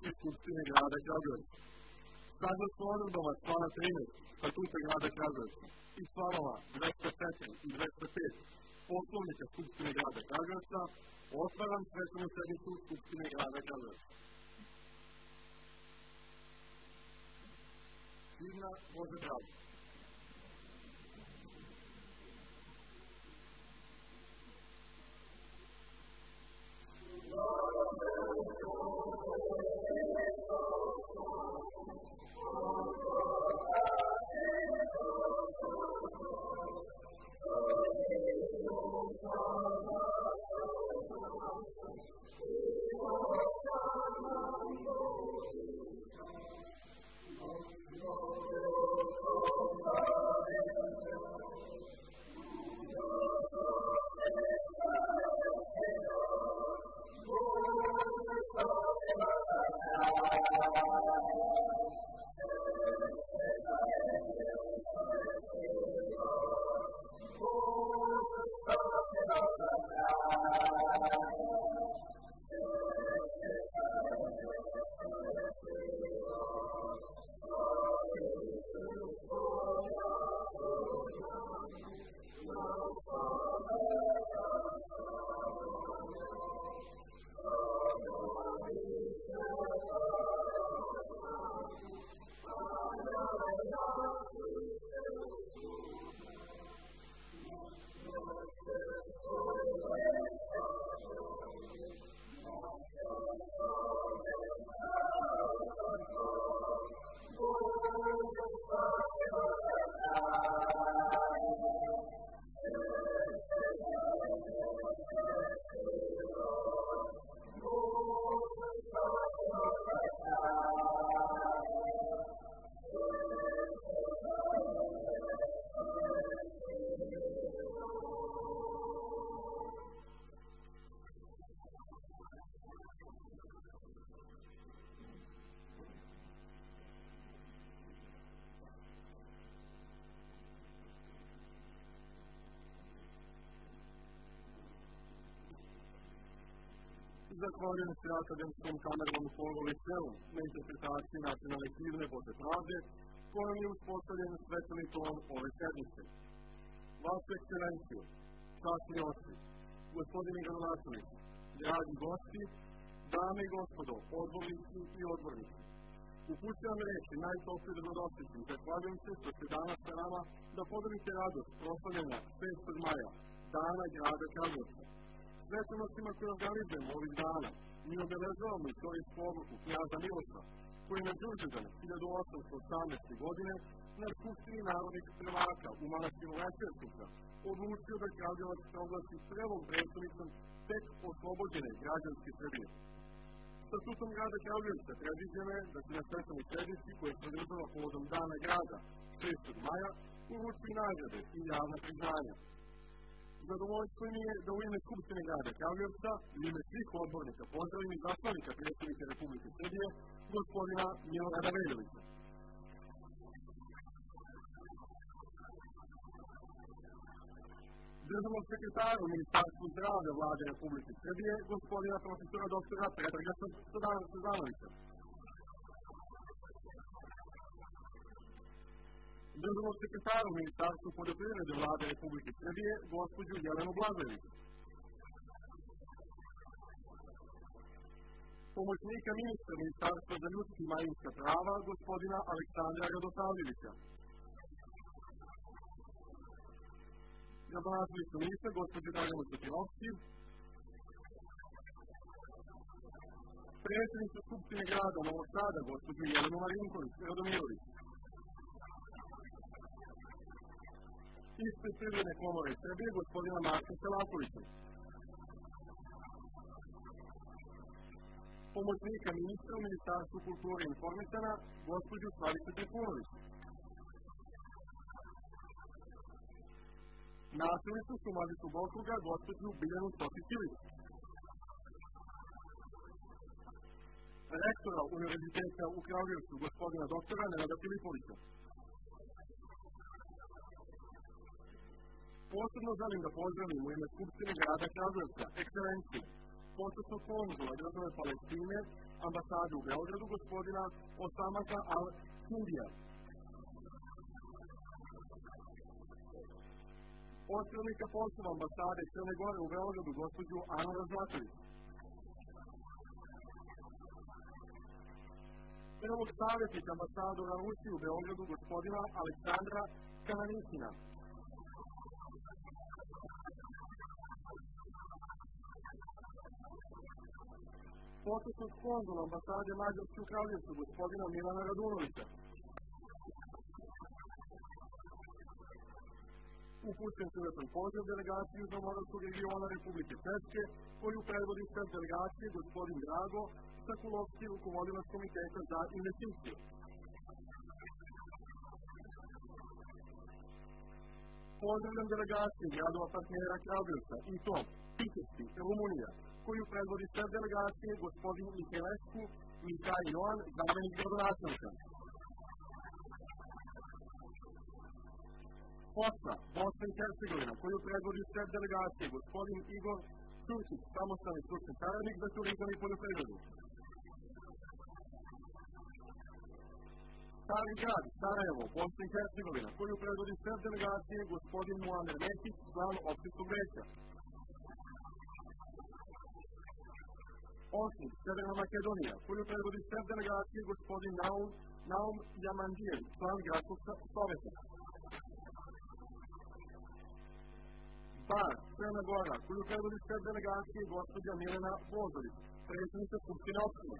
Odbornici Skupštine grada Kragujevca, saglasno odredbama člana 13 Statuta grada Kragujevca i članova 204 i 205 Poslovnika Skupštine grada Kragujevca, otvaram svečanu sednicu Skupštine grada Kragujevca. Himna Bože Dragi. Zahvaljujem se akademskom kamernom polu liceu na interpretaciji nacionalne himne Bože pravde, kojom je uspostavljen svetlani ton ove sednice. Vas, ekscelenciju, časni oči, gospodini gradonačelnici, dragi gosti, dame i gospodo, odbornici i odbornici, Upušćam reći najtoplije dobrodošlicu i zahvaljujem se što ste danas sa nama da podelite radost proslavljanja 5. maja, dana grada Kragujevca. Svečanostima koje organizujemo ovih dana, mi obeležavamo istorijsku odluku knjaza Miloša, koji na Đurđedan 1818. godine na Skupštini narodnih prvaka u manastiru Lesevskuca odlučio da Kragujevac proglasi prvom predstavnicom tek oslobođene građanske Srbije. Statutom grada Kragujevca predviđeno je da se na svečanoj sednici koja se održava povodom dana grada 6. maja uruči nagrade i javna priznanja. Zadovoljstvo mi je da u ime Skupštine grada Kragujevca i ime svih odbornika pozdravim i zaslanika predsjednika Republike Srbije, gospodina Milorada Veljovića. Državnog sekretara u Ministarstvu zdravlja vlade Republike Srbije, gospodina profesora doktora Predraga Sazanovića. Državnog sekretara u Ministarstvu poljoprivrede vlade Republike Srbije, gospođu Jelenu Blagojević. Pomoćnika ministra Ministarstva za ljudski i manjinska prava, gospodina Aleksandra Radosavljevića. gradonačelnicu Niša, gospođu Draganu Statinovski, predsjednicu Skupštine grada Novog Sada, gospođu Jelenu Marinković, Radomirović, ispred Privredne komore Srbije, gospodina Marka Selakovića, pomoćnika ministra u Ministarstvu kulture i informisana, gospođu Slavicu Trifunović, načelnicu Šumadijskog okruga, gospođu Biljanu Sošić-Ilić. Rektora Univerziteta u Kragujevcu, gospodina doktora Nenada Filipovića. Posebno želim da pozdravim u ime Skupštine grada Kragujevca, ekscelenciju, počasnog konzula države Palestine, ambasade u Beogradu, gospodina Osamaka Al-Hindija. Otprilnika poslova ambasade Crne Gore u Beogradu, gospođu Anu Razvatović. Prvog savjetnika ambasadora Rusije u Beogradu, gospodina Aleksandra Kananikina. Potpisnog konzula ambasade Mađarske u Kraljevstvu, gospodina Milana Radunovića. Upućen se uvjetan poziv delegaciju Južnomorskog regiona Republike Češke, koju predvodi šef delegacije gospodin Drago Sakulovski, rukovodilac komiteta za investicije. Pozdravljam delegaciju gradova partnera Kragujevca i to Piteški, Rumunija, koju predvodi šef delegacije gospodin Mihelescu Mihaj Joan, zamenik gradonačelnika. Foča, Bosna i Hercegovina, koju predvodi šef delegacije gospodin Igor Čučić, samostalni stručni saradnik za turizam i poljoprivredu. Stari grad, Sarajevo, Bosna i Hercegovina, koju predvodi šef delegacije gospodin Muamer Mekić, član opštinskog veća. Osnić, Severna Makedonija, predvodi šef delegacije gospodin Naum, Naum Jamandijev, član gradskog soveta. Bar, Crna Gora, predvodi šef delegacije gospođa Milena Bozović, predsjednica Skupštine opštine.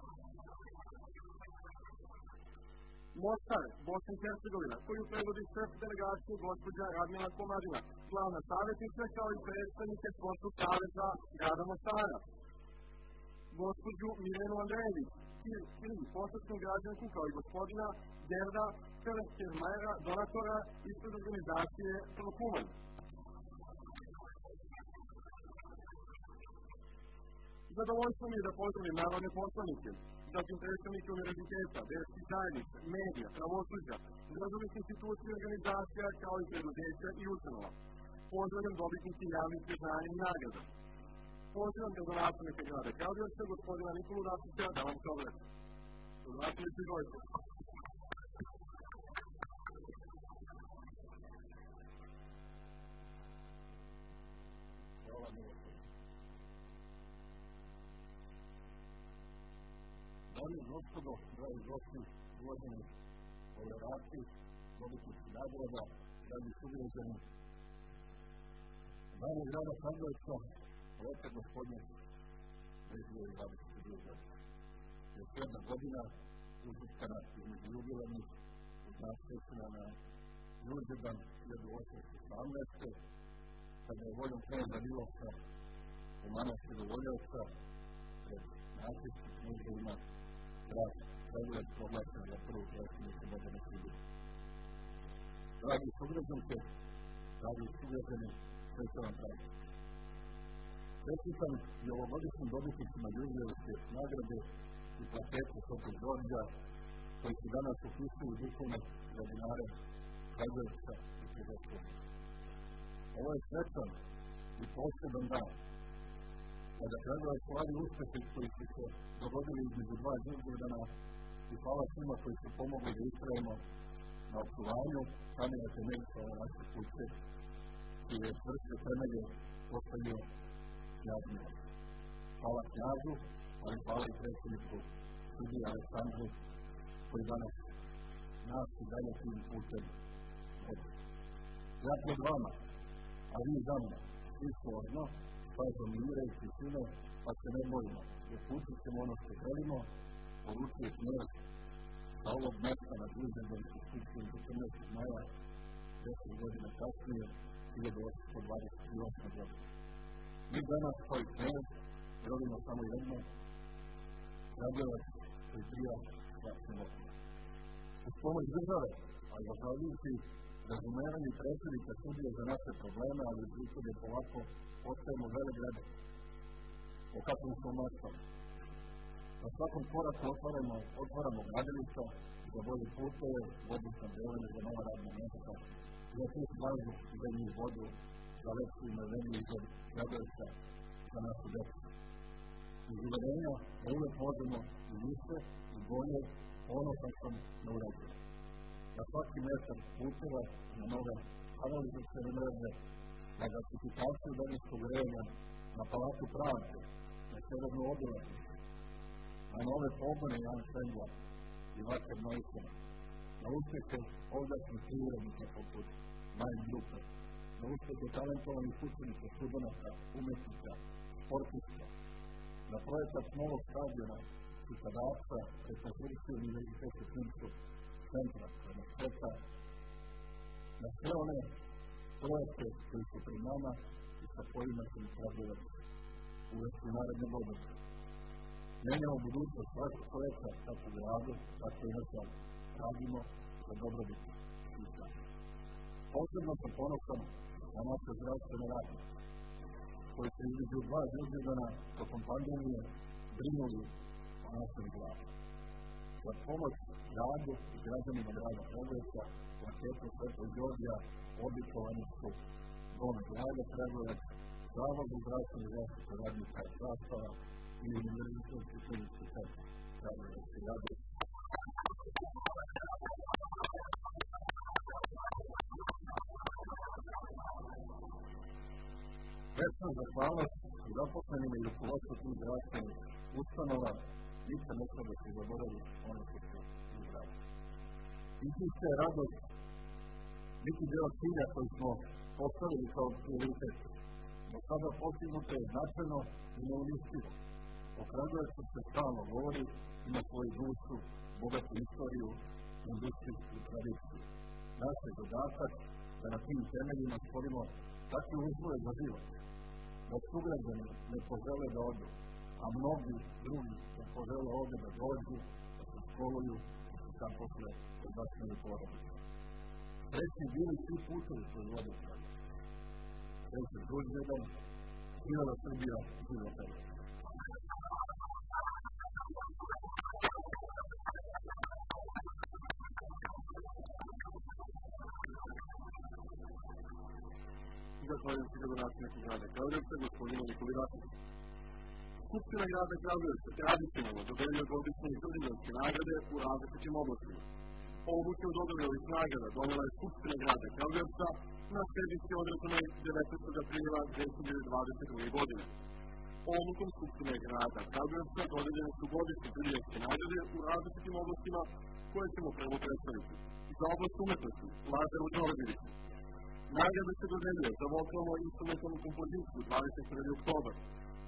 Mostar, Bosna i Hercegovina, koju predvodi šef delegacije gospođa Radmila Komadina, glavna savjetnica kao i predstavnike Sportskog saveza grada Mostara. Gospođu Milenu Andrejević, Kiri, posvetnu građanku kao i gospodina Gerda Ferkermajera, donatora ispred organizacije Prokuman. Zadovoljstvo mi je da pozdravim narodne poslanike, zatim predstavnike univerziteta, verskih zajednica, medija, pravosuđa, državnih institucija i organizacija, kao i preduzeća i ustanova. Pozdravljam dobitnike javnih priznanja i nagrada. Pozivam gradonačelnika grada Kragujevca, gospodina Nikolu Rasića, da vam se obrati. Gradonačelnici, izvolite. Dame i gospodo, dragi gosti, uvaženi poverači, dobitnici nagrada, dragi sugrađani, dame grada Kragujevca, leta gospodine 2022. godine. Još jedna godina uzvištana između jubilarnih u znak sećanja na Đurđedan 1818. kada je voljom knjeza Miloša u manastiru Voljevca pred nacistnim knježevima grad Zagorac proglašen za prvu predstavnicu moderne Srbije. Dragi sugrađanke, dragi sugrađani, sve se vam praznik. Čestitam i ovogodišnjim dobitnicima Đurđevske nagrade i plakete Svetog Đorđa, koji se danas upisuju duhovne gradinare Kragujevca i Križevskog. Ovo je svečan i poseban dan, kada Kragujevac slavi uspehe koji su se dogodili između dva Đurđevdana i hvala svima koji su pomogli da istrajemo na očuvanju kamena temeljstva ove naše kuće, čije čvrste temelje postavio Miloš. Hvala knjazu, ali hvala i predsjedniku Srbije Aleksandru, koji danas nas i dalje tim putem vodi. Ja pred vama, a vi za mnom, svi složno, stazom mire i tišine, pa se ne bojimo, uputit ćemo ono što želimo, poručuje knjaz sa ovog mesta na Đurđevdanskoj skupštini 14. maja, 10 godina kasnije, 1828. godine. Mi danas, kao i knjaz, želimo samo jedno, Kragujevac koji prija sva celota. Uz pomoć države, a zahvaljujući razumevanju predsjednika Srbije za naše probleme, ali iz je polako postajemo velegrad o kakvom smo nastali. Na svakom koraku otvaramo, otvaramo gradilišta za bolje puteve, vode snabdevanje za nova radna mesta, za čist vazduh, za njih vodu, za lepšu i mrveniju izgled Kragujevca, za našu decu. iz uverenja da uvek možemo i više i bolje, ponosan sam na urađeno. Na svaki metar puteva, na nove kanalizacijne mreže, na gasifikaciju daljinskog grejanja, na palatu pravde, na severnu obilaznicu, na nove pogone Jan Fendla i Vakar Majsena, na uspehe ovdačnih prirodnika poput Mind Grupe, na uspehe talentovanih učenika, studenta, umetnika, sportista, na projekat novog stadiona Čitavača, rekonstrukciju Univerzitetskog kliničkog centra, Peta, na sve one projekte koji su pred nama i sa kojima će Kragujevac uvesti u naredne godine. Menjamo budućnost svakog čoveka, kako u gradu, tako i na sami. Radimo za dobrobit svih nas. Posebno sam ponosan na naše zdravstvene radnike, koji su između dva žuđedana tokom pandemije brinuli o našem zdravlju. Za pomoć gradu i građanima grada Kragujevca, plaketom Svetog Đorđa oblikovani su Dom zdravlja Kragujevac, Zavod za zdravstvenu zaštitu radnika Zastava i Univerzitetski klinički centar Kragujevac i Radovec. Večna zahvalnost zaposlenima i rukovodstvu tih zdravstvenih ustanova nikad ne sve da se zaboravi ono što ste uradili. Istinska je radost biti deo cilja koji smo postavili kao prioritet. Do sada postignuto je značajno i neuništivo. O Kragujevcu se stalno govori, ima svoju dušu, bogatu istoriju, industrijsku tradiciju. Naš je zadatak da na tim temeljima stvorimo takve uslove za život, da sugrađani ne požele da odu, a mnogi drugi ne požele ovde da dođu, da se školuju, da se zaposle, da zasnuju porodice. Srećni bili svi putovi koji vode Kragujevac. Srećan Đurđedan, živela Srbija, živela Kragujevac. Zahvaljujem se gradonačelniku grada Kragujevca, gospodinu Nikoli Vasiću. Skupština grada Kragujevca tradicionalno dodeljuje godišnje i Đurđedanske nagrade u različitim oblastima. Odluke o dodeli ovih nagrada donela je Skupština grada Kragujevca na sednici održanoj 19. aprila 2022. godine. Odlukom Skupštine grada Kragujevca dodeljene su godišnje Đurđedanske nagrade u različitim oblastima koje ćemo prvo predstaviti. Za oblast umetnosti Lazaru Đorđeviću, Nagrada se dodeljuje za vokalno instrumentalnu kompoziciju 21. oktober.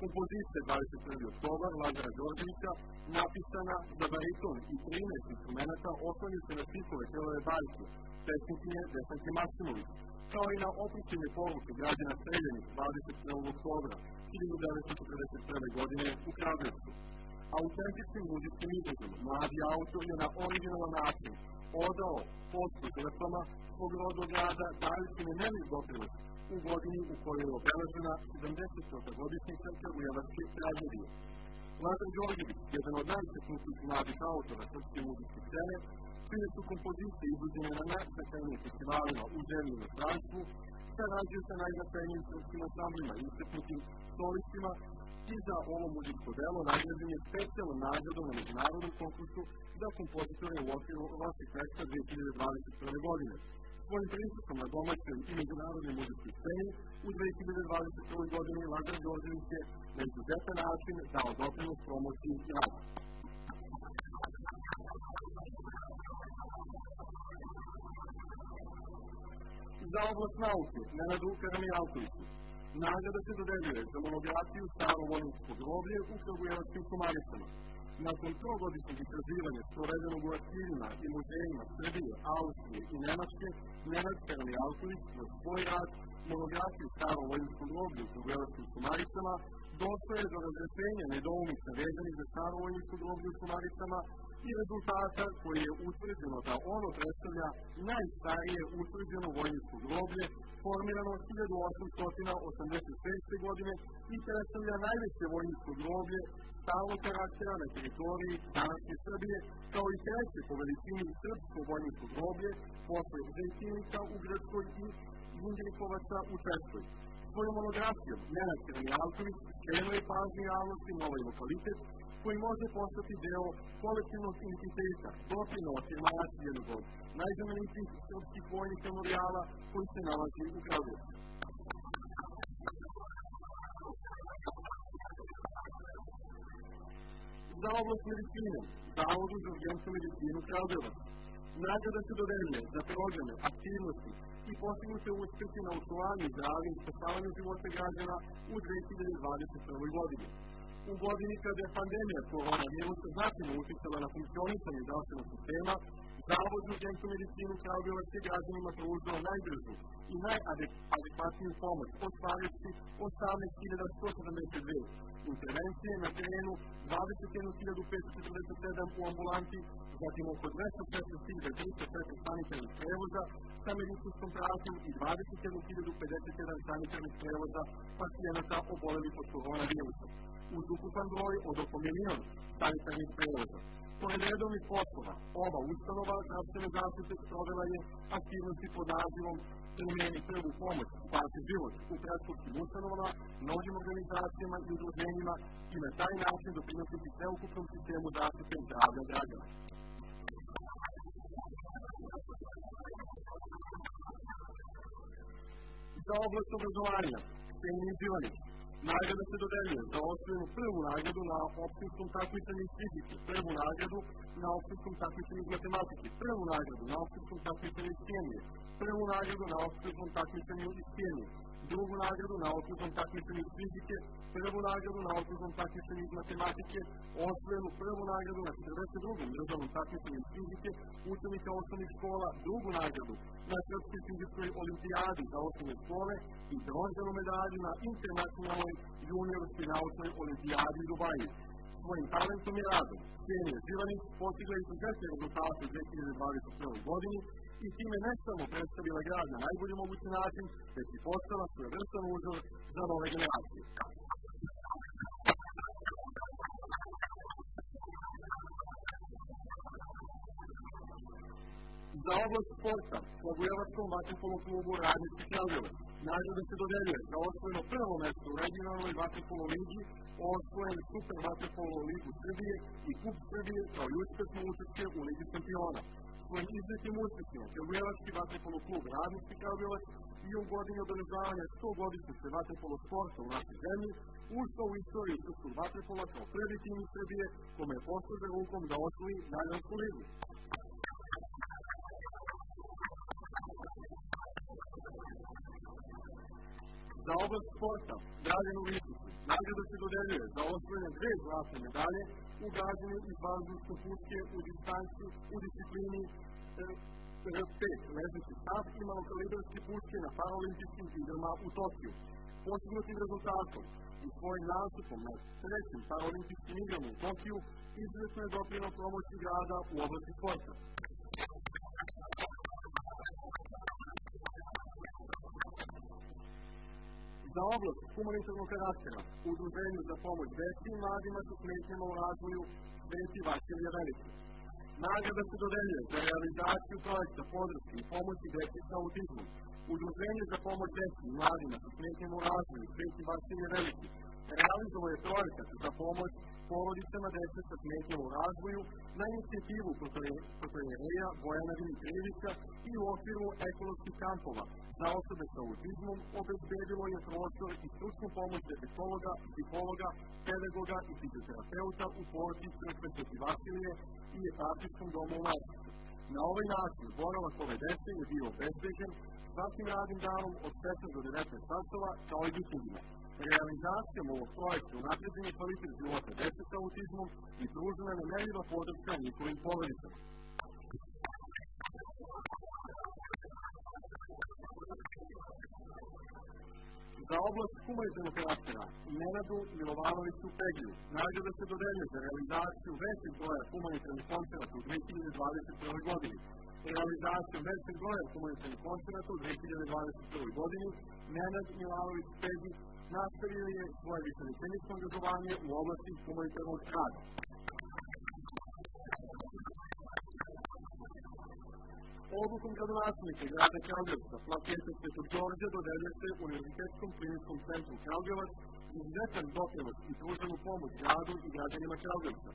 Kompozicija 21. oktober Lazara Đorđevića, napisana za bariton i 13 instrumenta, oslanju se na stihove Krelove bajke, pesnikinje Desanke Maksimović, kao i na opuštenje poruke građana streljenih 21. oktobra 1941. godine u Kragujevcu autentičnim muzičkim izrazom. Mladi autor je na originalan način odao postu žrtvama svog rodnog grada, dajući nemeni doprinos u godini u kojoj je obeležena 70. godišnjica Kragujevačke tragedije. Lazar Đorđević, jedan od najistaknutijih mladih autora srpske muzičke scene, čije su kompozicije izvođene na najznačajnijim festivalima u zemlji i inostranstvu, sarađuju sa najznačajnijim srpskim ansamblima i istaknutim solistima i za ovo muzičko delo nagrađen je specijalnom nagradom na međunarodnom konkursu za kompozitore u okviru Rossi Festa 2021. godine. Svojim prisustvom na domaćoj i međunarodnoj muzičkoj sceni u 2021. godini Lazar Đorđević je na izuzetan način dao doprinos promociji grada. Za oblast nauke, Nenadu Karamijalkoviću, Nagrada se dodeljuje za monografiju Staro vojničko groblje u Kragujevačkim Komaricama. Nakon trogodišnjeg istraživanja sprovedenog u arhivima i muzejima Srbije, Austrije i Nemačke, Nenad Karamijalković kroz svoj rad monografiju Staro vojničko groblje u Kragujevačkim Komaricama došlo je do razrešenja nedoumica vezanih za Staro vojničko groblje u Komaricama i rezultata koji je utvrđeno da ono predstavlja najstarije utvrđeno vojničko groblje formirano 1886. godine i predstavlja najveće vojničko groblje stalnog karaktera na teritoriji današnje Srbije, kao i treće po veličini srpsko vojničko groblje posle Zejtinika u Grčkoj i Indrikovaca u Češkoj. Svojom monografijom Nenad Kranijalković skrenuo je pažnju javnosti na ovaj lokalitet koji može postati deo kolektivnog identiteta, doprinosima jednog od najznamenitijih srpskih vojnih memorijala koji se nalazi u Kragujevcu. Za oblast medicine, Zavodu za urgentnu medicinu Kragujevac. Nagrada se dodeljuje za programe, aktivnosti i postignute uspehe na očuvanju zdravlja i spasavanju života građana u 2021. godini u godini kada je pandemija koronavirusa značajno uticala na funkcionisanje zdravstvenog sistema, Zavod za urgentnu medicinu Kragujevac je građanima pružao najbržu i najadekvatniju pomoć, ostvarujući 18.172 intervencije na terenu, 21.547 u ambulanti, zatim oko 216.304 sanitarnih prevoza sa medicinskom pratnjom i 21.051 sanitarnih prevoza pacijenata obolelih od koronavirusa uz ukupan broj od oko milion sanitarnih prevoza. Pored redovnih poslova, ova ustanova zdravstvene zaštite sprovela je aktivnosti pod nazivom primjeni prvu pomoć, spasi život u predškolskim ustanovama, mnogim organizacijama i udruženjima i na taj način doprinositi sveukupnom sistemu zaštite zdravlja građana. Za oblast obrazovanja, Ksenija Đilanić, Nagrada se dodeljuje za osvojenu prvu nagradu na opštinskom takmičenju iz fizike, prvu nagradu na opštinskom takmičenju iz matematike, prvu nagradu na opštinskom takmičenju iz hemije, prvu nagradu na opštinskom takmičenju iz hemije, drugu nagradu na okružnom takmičenju iz fizike, prvu nagradu na okružnom takmičenju iz matematike, osvojenu prvu nagradu na 42. državnom takmičenju iz fizike učenika osnovnih škola, drugu nagradu na Srpskoj fizičkoj olimpijadi za osnovne škole i bronzanu medalju na internacionalnoj juniorskoj naučnoj olimpijadi u Dubaju. Svojim talentom i radom Cenije Živanić postigla izuzetne rezultate u 2021. godini i time ne samo predstavila grad na najbolji mogući način, već i postala svojevrstan uzor za nove generacije. Za oblast sporta, Kragujevačkom vaterpolom klubu Radnički Kragujevac. Nagrada se dodeljuje za osvojeno prvo mesto u regionalnoj vaterpolo ligi, osvojen Super vaterpolo ligu Srbije i Kup Srbije kao i uspešno učešće u Ligi šampiona svojim izuzetnim uspesima Kragujevački vaterpolo klub Radnički Kragujevac i u godini obeležavanja 100 godišnjice vaterpolo sporta u našoj zemlji ušao u istoriju srpskog vaterpola kao prvi tim Srbije kome je posto za rukom da osvoji Daljansku ligu. Za oblast sporta, Draganu Vistiću, nagrada se dodeljuje za osvojene dve zlatne medalje u gađanju iz vazdušne puške u distanci u disciplini R5, ležeći stav i malokalibarske puške na paraolimpijskim igrama u Tokiju. Postignutim rezultatom i svojim nastupom na trećim paraolimpijskim igrama u Tokiju izuzetno je doprinao promociji grada u oblasti sporta. Za oblast humanitarnog karaktera Udruženju za pomoć deci i mladima sa smetnjama u razvoju Sveti Vasilija Veliki. Nagrada se dodeljuje za realizaciju projekta podrške i pomoći deci sa autizmom. Udruženje za pomoć deci i mladima sa smetnjama u razvoju Sveti Vasilija Veliki realizovao je projekat za pomoć porodicama dece sa smetnjama u razvoju na inicijativu protojereja Bojana Dimitrijevića i u okviru ekoloških kampova za osobe sa autizmom obezbedilo je prostor i stručnu pomoć defektologa, psihologa, pedagoga i fizioterapeuta u Crkve Sveti Vasilije i etapijskom domu u Lazicu. Na ovaj način boravak ove dece je bio obezbeđen svakim radnim danom od 16 do 19 časova kao i vikendima. Realizacijom ovog projekta unapređen je kvalitet života dece sa autizmom i pružena nemerljiva podrška njihovim porodicama. Za oblast humanitarnog karaktera Nenadu Milovanoviću Pegiju nagrada se dodeljuje za realizaciju većeg broja humanitarnih koncerata u 2021. godini. Realizacijom većeg broja humanitarnih koncerata u 2021. godini Nenad Milanović Pegi nastavio je svoje visodecenijsko angažovanje u oblasti humanitarnog rada. Odlukom gradonačelnika grada Kragujevca plaketa Svetog Đorđa dodeljuje se Univerzitetskom kliničkom centru Kragujevac za izuzetan doprinos i pruženu pomoć gradu i građanima Kragujevca.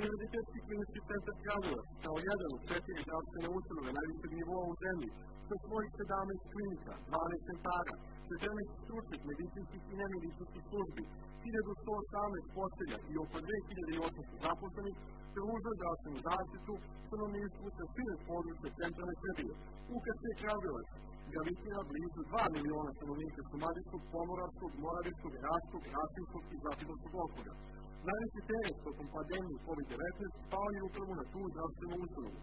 Univerzitetski klinički centar Kragujevac, kao jedan od četiri zdravstvene ustanove najvišeg nivoa u zemlji, sa svojih 17 klinika, 12 centara, 14 stručnih medicinskih i nemedicinskih službi, 1118 postelja i oko 2800 zaposlenih, pruža zdravstvenu zaštitu stanovništvu sa šireg područja centralne Srbije. UKC Kragujevac gravitira blizu 2 miliona stanovnika Šumadijskog, Pomoravskog, Moravičkog, Raškog, Rasinskog i Zatiborskog okruga. Najveći teret tokom pandemije COVID-19 pao je upravo na tu zdravstvenu ustanovu.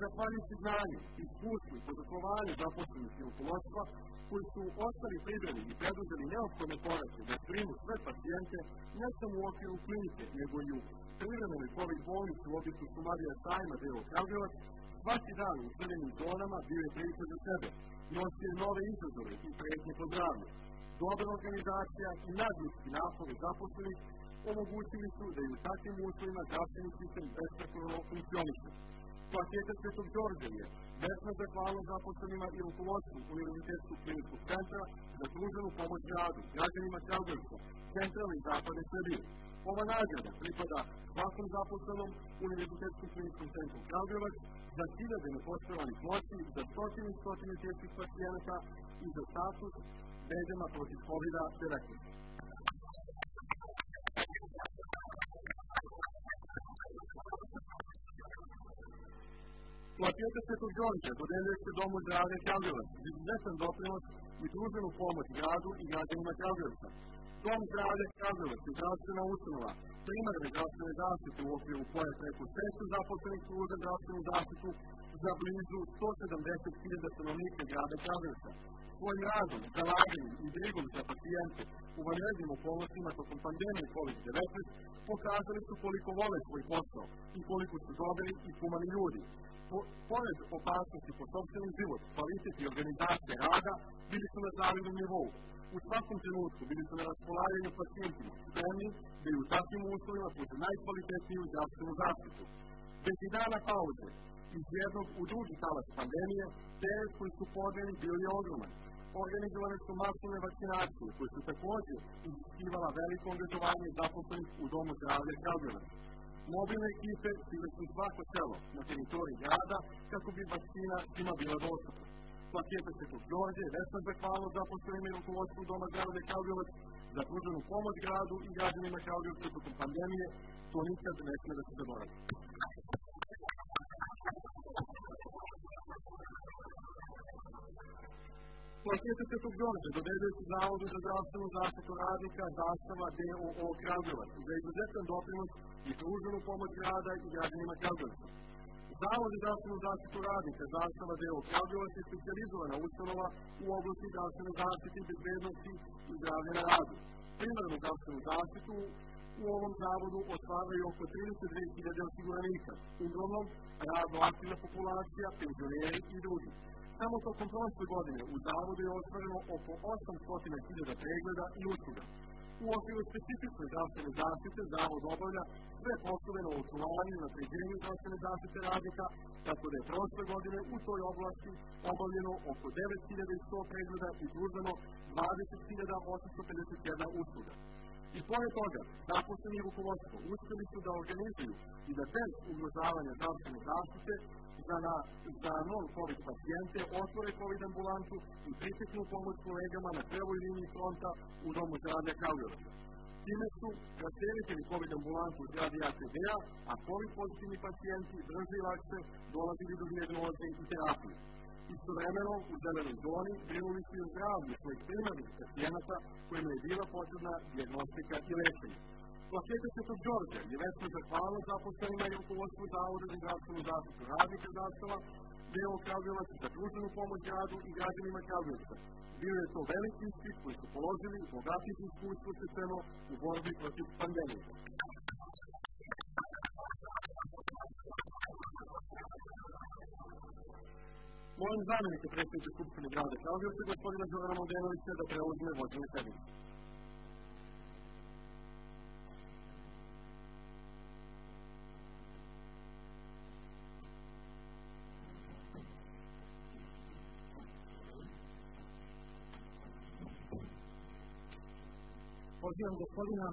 Zahvaljujući znanju, iskustvu i požrtvovanju zaposlenih i rukovodstva, koji su ostali pribrani i preduzeli neophodne korake da zbrinu sve pacijente ne samo u okviru klinike, nego i u privremenoj COVID bolnici u objektu Sumarija Sajma, deo Kragujevac, svaki dan u crvenim zonama bio je prilika za sebe, nosio nove izazove i pretnje po zdravlju. Dobra organizacija i nadljudski napori zaposlenih omogućili su da i u takvim uslovima zdravstveni sistem besprekorno funkcioniše. Platijete Svetog Đorđe je večna zahvalnost zaposlenima i rukovodstvu Univerzitetskog kliničkog centra za pruženu pomoć gradu, građanima Kragujevca, centralne i zapadne Srbije. Ova nagrada pripada svakom zaposlenom Univerzitetskom kliničkom centru Kragujevac za hiljade nepoštovanih moći, za stotine i stotine teških pacijenata i za status bedema protiv COVID-19. Platijeta Svetog Đorđa dodeljuje se Domu zdravlja Kragujevac izuzetan doprinos i družbenu pomoć gradu i građanima Kragujevca. Dom zdravlja Kragujevac je zdravstvena ustanova primarne zdravstvene zaštite u okviru koje preko 600 zaposlenih pruža zdravstvenu zaštitu za blizu 170.000 stanovnika grada Kragujevca. Svojim radom, zalaganjem i brigom za pacijente u vanrednim okolnostima tokom pandemije COVID-19 pokazali su koliko vole svoj posao i koliko su dobri i humani ljudi. Po, pored opasnosti po sobstveni život, kvalitet i organizacije rada bili su na zavidnom nivou, u svakom trenutku bili su na raspolaganju pacijentima, spremni da i u takvim uslovima puže najkvalitetniju zdravstvenu zaštitu. Bez i dana pauze, iz jednog u drugi talas pandemije, teret koji su podneli bio je ogroman. Organizovane su masovne vakcinacije, koje su takođe iziskivala veliko angažovanje zaposlenih u Domu zdravlja Kragujevac. Mobilne ekipe stigle su svako selo na teritoriji grada kako bi vakcina svima bila dostupna pakete Svetog Đorđe, večna zahvalnost zaposlenima i rukovodstvu Doma zdravlja Kragujevac za pruženu pomoć gradu i građanima Kragujevca tokom pandemije, to nikad ne smije da se zaboravi. Plakete Svetog Đorđe dodeljuje se Zavodu za zdravstvenu zaštitu radnika Zastava DOO Kragujevac za izuzetan doprinos i pruženu pomoć grada i građanima Kragujevca. Zavod za zdravstvenu zaštitu radnika Zastava deo Kragujevac je specializowana ustanova u oblasti zdravstvene zaštite i bezbednosti i zdravlja na radu. Primarnu zdravstvenu zaštitu u ovom zavodu ostvaraju oko 32.000 osiguranika, uglavnom radno aktivna populacija, penzioneri i drugi. Samo tokom prošle godine u zavodu je ostvareno oko 800.000 pregleda i usluga. U okviru specifične zdravstvene zaštite Zavod obavlja sve poslove na očuvanju i napređenju zdravstvene zaštite radnika, tako da je prošle godine u toj oblasti obavljeno oko 9100 pregleda i pruženo 20.851 usluga. I pored toga, zaposleni rukovodstvo uspeli su da organizuju i da bez ugrožavanja zdravstvene zaštite za, na, za non-COVID pacijente otvore COVID ambulantu i priteknu pomoć kolegama na prvoj liniji fronta u Domu zdravlja Kraljevac. Time su raselitelji COVID ambulantu u zgradi ATD-a, a COVID pozitivni pacijenti brže i lakše dolazili do dijagnoze i terapije. Istovremeno, u zelenoj zoni brinuli su i o zdravlju svojih primarnih pacijenata kojima je bila potrebna diagnostika i lečenje. Plakete Svetog Đorđa je vesna zahvalnost zaposlenima i rukovodstvu Zavoda za zdravstvenu zaštitu radnika zastava, deo Kragujevac za pruženu pomoć gradu i građanima Kragujevca. Bio je to veliki ispit koji su položili i bogati su iskustvo stepeno u borbi protiv pandemije. Мојам заменик на председник Скупштини града Кралјовска господина Жорана Моденовича да преузме воđење седмици. Pozivam gospodina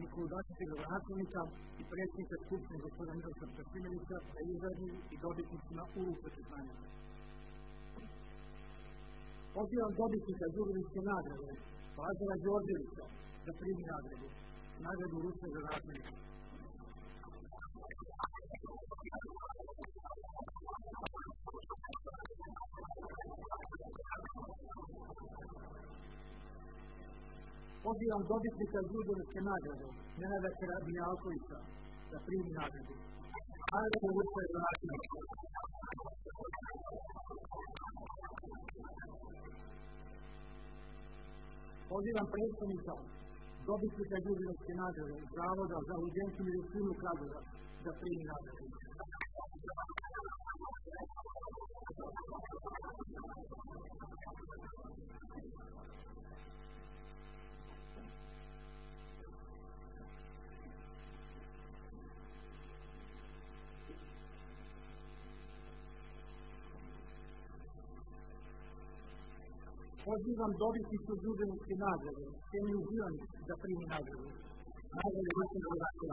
Nikolu Dašića, gradonačelnika i predsjednika Skupštine gospodina Miroslav Krasimevića da izađu i dobitnicima uruku priznanja. Pozivam dobitnika jubilijske nagrade, Lazara Đorđevića, da primi nagradu. Nagradu uručuje za razmenika. Pozivam dobitnika Đurđevićke nagrade, Nenada Karabijalkovića, da primi nagradu. Nagradu uručuje za razmenika. Pozivam predstavnika dobitnika Ljubinovske nagrade Zavoda za urgentnu medicinu Kragujevac da primi nagradu. Pozivam dobitnicu Đurđevićke nagrade, Kseniju Zilanić, da primi nagradu. Nagradu Ruske Hrvatske.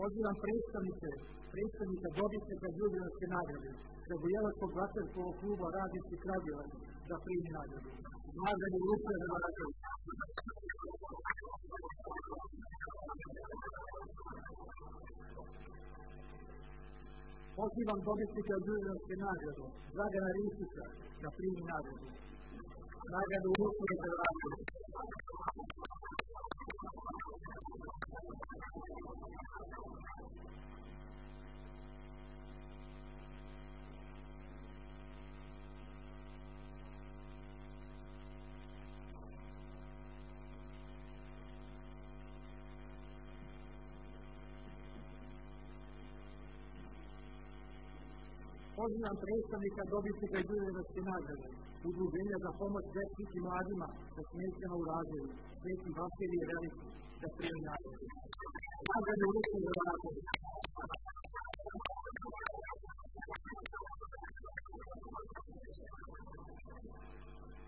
Pozivam predstavnike, predstavnika dobitnika Đurđevićke nagrade, Kragujevačkog vaterpolog kluba Radnički Kragujevac, da primi nagradu. Nagradu Ruske Hrvatske. Pozivam dobitnika Đurđevićke nagrade, Dragana Ristića, da primi nagradu. Nagradu Ruske Hrvatske. Pozivam predstavnika dobitnika Đurđevićke nagrade, Udruženja za pomoć deci i mladima sa smetnjama u razvoju, Sveti Vasilije Veliki, da primi nagradu. Nagradu Ruske Hrvatske.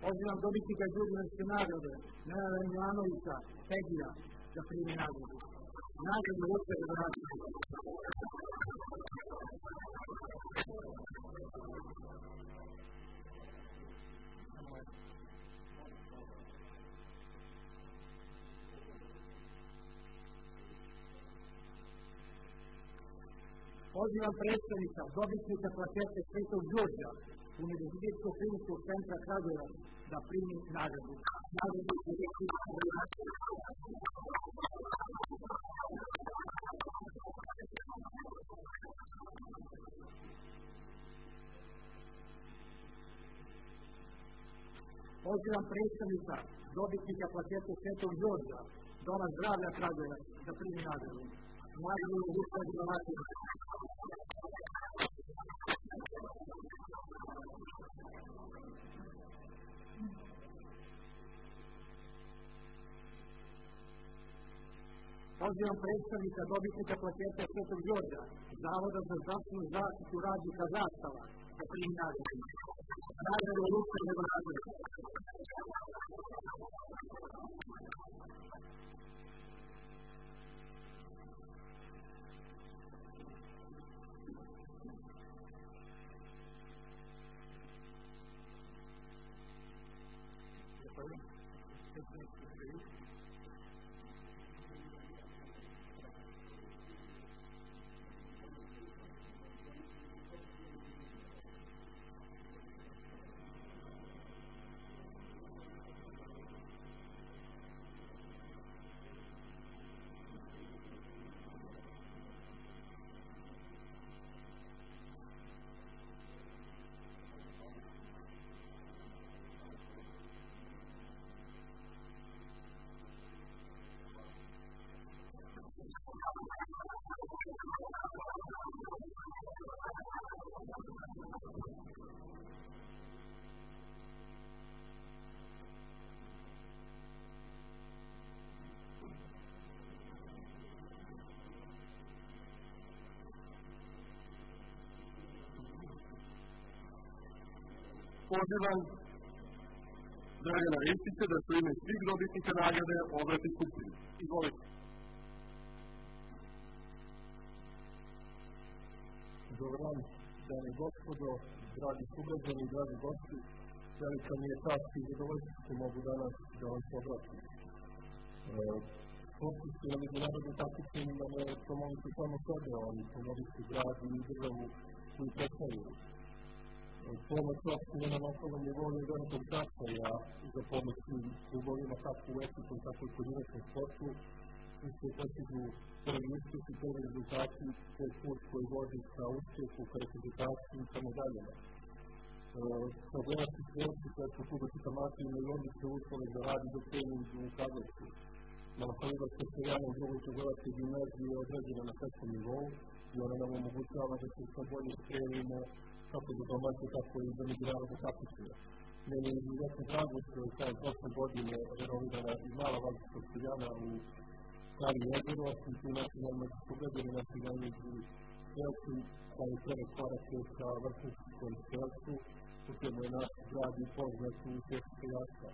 Pozivam dobitnika Đurđevićke nagrade, Nenada Milanovića, Pegija, da primi nagradu. Nagradu Ruske Hrvatske. Pozivam predstavnika, dobitnika plakete Svetog Đorđa Univerzitetskog kliničkog centra Kragujevac da primi nagradu. Nagradu Pozivam predstavnika, dobitnika plakete Svetog Đorđa, Doma zdravlja Kragujevac da primi nagradu. Nagradu Ruska Hrvatska. Pozivam predstavnika dobitnika plaketa Svetog Đorđa, Zavoda za zdravstvenu zaštitu radnika Zastava, da primi nagradu. Nagradu Ruska Hrvatska. Pozivam Dragana Ristića da su ime svih dobitnika nagrade obrati Skupštini. Izvolite. Dobar dan, dame i gospodo, dragi sugrađani, dragi gosti, velika mi je čast i zadovoljstvo što mogu danas da vam se obratim. E, sportisti na međunarodnim takmičenjima ne promovišu samo sebe, oni promovišu grad i državu koju predstavljaju. Pomoć opštine na lokalnom nivou je velikog značaja za pomoć svim klubovima, kako u etikom, tako i pojedinačnom sportu, tu se postižu prvi uspesi, prvi rezultati, to je put koji vodi ka uspehu, ka reprezentaciji, ka medaljama. Kao gledati strelci Svetskog kluba Čitamati imaju odlične uslove za rad i za trening u Kragujevcu. Malokalibarska serijana u drugoj trgovačkoj gimnaziji je određena na svetskom nivou i ona nam omogućava da se što bolje spremimo kako za domaće, tako i za međunarodne takmičenja. Meni je izuzetno drago što je taj prošle godine renovirana i mala vazdušna serijana u Kari jezero i tu naši najmlađi sugrađani, naši najmlađi strelci, kao i prve korake ka vrhunskom strelcu, po čemu je naš grad i poznat u svijetu streljaštva.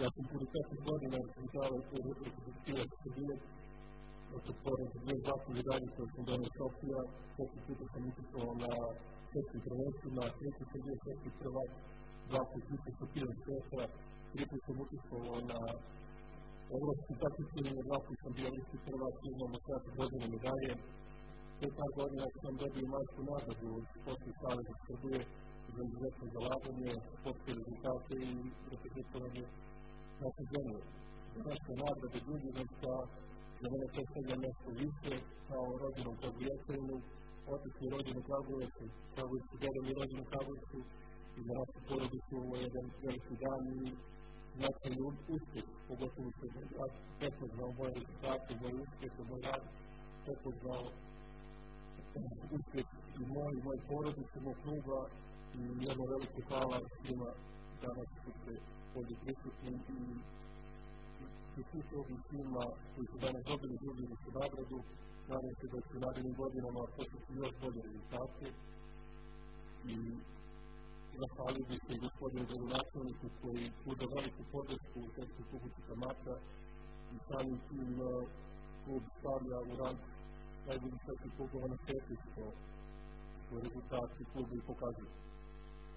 Ja sam puni 15 godina reprezentavao reprezentativac Srbije, eto, pored dve zlatne medalje koje sam donio Sofija, treći puta sam učestvovao na svetskim prvenstvima, treći sam bio svetski prvak, dva put tri put šampion sveta, tri put sam učestvovao na evropskim takmičenjima, dva put sam bio evropski prvak, jednom od sveta dvozine medalje. Pre par godina sam dobio majsku nagradu od Sportskog saveza Srbije za izuzetno zalaganje, sportske rezultate i reprezentovanje naše zemlje. Današnja nagrada Đurđevanska za mene predstavlja mesto više kao rodinom Kragujevcevinu, otac mi je rođen u Kragujevcu, Kragujevcu, deda mi je rođen u Kragujevcu i za našu porodicu ovo je jedan veliki dan i značajni uspjeh, pogotovo što je prepoznao moje rezultate, moj uspjeh, moj rad, prepoznao uspjeh i moj, i moj porodice, moj kluba i jedno veliko hvala svima danas što ste ovdje prisutni i prisutni svima koji su danas dobili žurili su nagradu. Nadam se da će u narednim godinama postići još bolje rezultate i zahvalio bi se gospodinu gradonačelniku koji pruža veliku podršku u Svetskom klubu Čikamata i samim tim klub stavlja u rang najbolji svetskih klubova na svetu što, što rezultati klubu i pokazuju.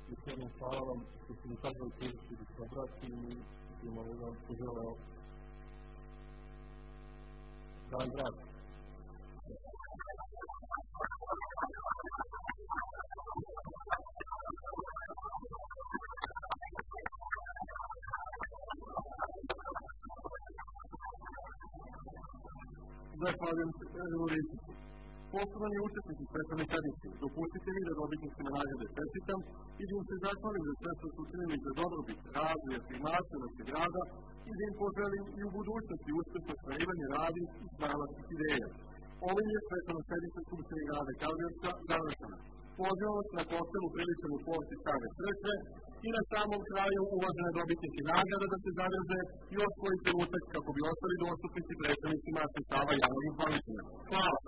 Još jednom hvala vam što ste mi kazali priliku da se obrati i svima vam poželeo dan grad. Zahvaljujem se Evo Ristiću. Poštovani učesnici prethodne sednice, dopustite mi da dobitnicima nagrade čestitam i da im se zahvalim za sve što su učinili za dobrobit, razvoj, afirmaciju naše grada i da im poželim i u budućnosti uspešno ostvarivanje radnih i stvaralačkih ideja. Ovim je svečana sednica Skupštine grada Kalvijevca završena. Pozivam vas na koktel upriličan u porti Stare crkve i na samom kraju uvažene dobitnike nagrada da se zadrže još koji trenutak kako bi ostali dostupnici predstavnicima sredstava javnog informisanja. Hvala!